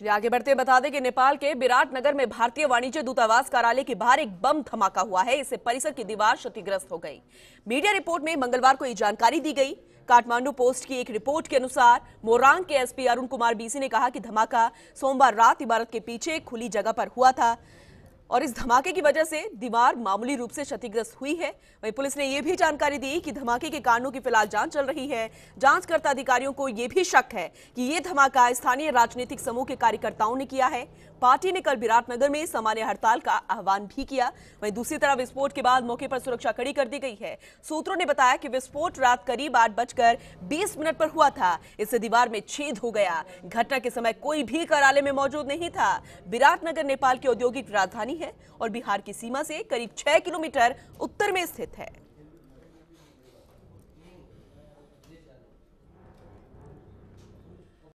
चलिए आगे बढ़ते बता दें कि नेपाल के विराटनगर में भारतीय वाणिज्य दूतावास कार्यालय के बाहर एक बम धमाका हुआ है, इससे परिसर की दीवार क्षतिग्रस्त हो गई। मीडिया रिपोर्ट में मंगलवार को ये जानकारी दी गई। काठमांडू पोस्ट की एक रिपोर्ट के अनुसार, मोरांग के एसपी अरुण कुमार बीसी ने कहा कि धमाका सोमवार रात इमारत के पीछे खुली जगह पर हुआ था। और इस धमाके की वजह से दीवार मामूली रूप से क्षतिग्रस्त हुई है। वहीं पुलिस ने यह भी जानकारी दी कि धमाके के कारणों की फ़िलहाल जाँच चल रही है। जांचकर्ता अधिकारियों को यह भी शक है कि यह धमाका स्थानीय राजनीतिक समूह के कार्यकर्ताओं ने किया है। पार्टी ने कल विराटनगर में सामान्य हड़ताल का आह्वान भी किया। वहीं दूसरी तरफ़ विस्फोट के बाद मौके पर सुरक्षा कड़ी कर दी गई है। सूत्रों ने बताया कि विस्फोट रात करीब आठ बजकर बीस मिनट पर हुआ था। इससे दीवार में छेद हो गया। घटना के समय कोई भी कार्यालय में मौजूद नहीं था। विराटनगर नेपाल की औद्योगिक राजधानी है और बिहार की सीमा से करीब छह किलोमीटर उत्तर में स्थित है।